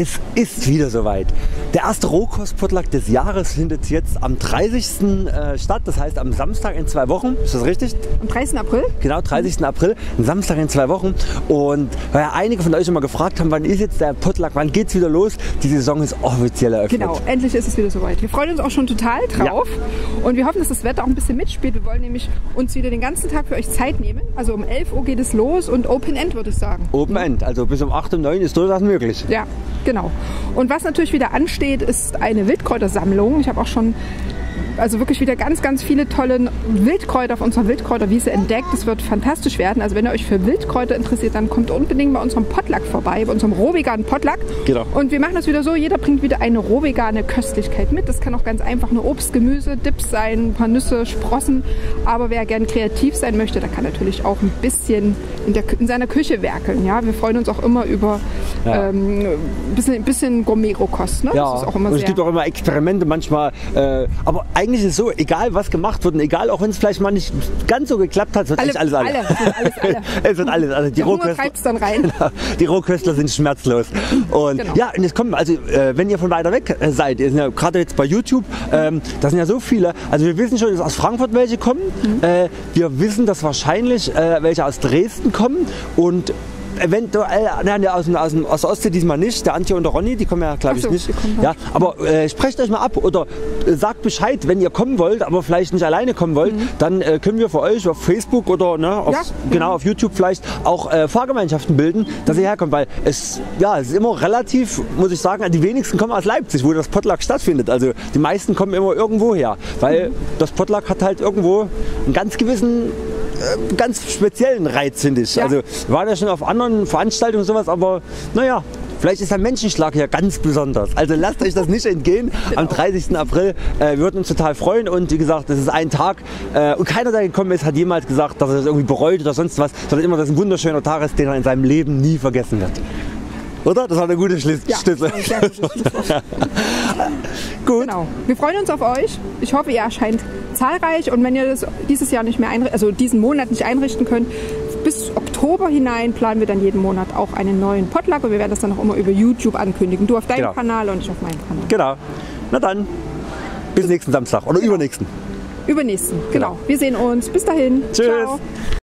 Es ist wieder soweit. Der erste Rohkost-Potluck des Jahres findet jetzt am 30. äh, statt, das heißt am Samstag in zwei Wochen. Ist das richtig? Am 30. April? Genau, 30. April, ein Samstag in zwei Wochen. Und weil ja einige von euch immer gefragt haben, wann ist jetzt der Potluck, wann geht's wieder los? Die Saison ist offiziell eröffnet. Genau, endlich ist es wieder soweit. Wir freuen uns auch schon total drauf und wir hoffen, dass das Wetter auch ein bisschen mitspielt. Wir wollen nämlich uns wieder den ganzen Tag für euch Zeit nehmen. Also um 11 Uhr geht es los und Open End würde ich sagen. Open End, also bis um 8 und 9 ist durchaus möglich. Ja, genau. Und was natürlich wieder ansteht, ist eine Wildkräutersammlung. Ich habe auch schon also wirklich wieder ganz, ganz viele tolle Wildkräuter auf unserer Wildkräuterwiese entdeckt. Es wird fantastisch werden. Also wenn ihr euch für Wildkräuter interessiert, dann kommt unbedingt bei unserem Potluck vorbei, bei unserem rohveganen Potluck. Genau. Und wir machen das wieder so, jeder bringt wieder eine rohvegane Köstlichkeit mit. Das kann auch ganz einfach eine Obst, Gemüse, Dips sein, ein paar Nüsse, Sprossen. Aber wer gern kreativ sein möchte, der kann natürlich auch ein bisschen in, der, in seiner Küche werkeln. Ja? Wir freuen uns auch immer über Ja. ähm, ein bisschen, ein bisschen Gourmet-Rohkost. Ne? Ja, Das ist auch immer und es sehr gibt auch immer Experimente manchmal. Äh, aber eigentlich ist es so, egal was gemacht wird und egal auch wenn es vielleicht mal nicht ganz so geklappt hat, es wird Alle- echt alles alle. alle, alles alle. es wird alles alle. Die Der Rohköstler, dann rein. die Rohköstler sind schmerzlos. Und Genau. ja, und jetzt kommen, also äh, wenn ihr von weiter weg äh, seid, ihr seid ja gerade jetzt bei YouTube, ähm, da sind ja so viele. Also wir wissen schon, dass aus Frankfurt welche kommen. Mhm. Äh, wir wissen, dass wahrscheinlich äh, welche aus Dresden kommen und eventuell, nein, aus, aus, aus der Ostsee diesmal nicht, der Antje und der Ronny, die kommen ja glaube ich so, nicht. Ja, aber äh, sprecht euch mal ab oder äh, sagt Bescheid, wenn ihr kommen wollt, aber vielleicht nicht alleine kommen wollt, dann äh, können wir für euch auf Facebook oder ne, auf, Mhm. Ja. genau auf YouTube vielleicht auch äh, Fahrgemeinschaften bilden, dass ihr herkommt, weil es ja es ist immer relativ, muss ich sagen, die wenigsten kommen aus Leipzig, wo das Potluck stattfindet. Also die meisten kommen immer irgendwo her, weil das Potluck hat halt irgendwo einen ganz gewissen ganz speziellen Reiz, finde ich. Ja. Also wir waren ja schon auf anderen Veranstaltungen und sowas, aber naja, vielleicht ist der Menschenschlag hier ganz besonders. Also lasst euch das nicht entgehen am 30. April. Äh, wir würden uns total freuen und wie gesagt, das ist ein Tag äh, und keiner, der gekommen ist, hat jemals gesagt, dass er das irgendwie bereut oder sonst was, sondern immer, dass es ein wunderschöner Tag ist, den er in seinem Leben nie vergessen wird. Oder? Das war eine gute Schliss Ja, Schlüssel. sehr Schlusswort. Gut. Genau. Wir freuen uns auf euch. Ich hoffe, ihr erscheint zahlreich und wenn ihr das dieses Jahr nicht mehr einrichten, also diesen Monat nicht einrichten könnt, bis Oktober hinein planen wir dann jeden Monat auch einen neuen Potluck und wir werden das dann auch immer über YouTube ankündigen. Du auf deinem Genau. Kanal und ich auf meinem Kanal. Genau. Na dann, bis nächsten Samstag oder übernächsten. Übernächsten. Genau. Wir sehen uns. Bis dahin. Tschüss. Ciao.